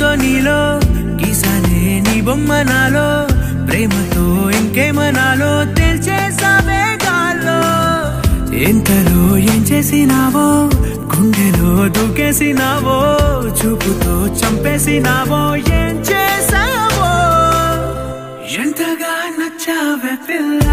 ఉందో నీలో గీసానే నీ బొమ్మ నాలో ప్రేమతో ఇంకేమనాలో తెలిచేసావే గాల్లో ఎంతలో ఏం చేసినావో గుండెలో దూకేసినావో చూపుతో చంపేసినావో ఏం చేసావో ఎంతగా నచ్చావే పిల్ల.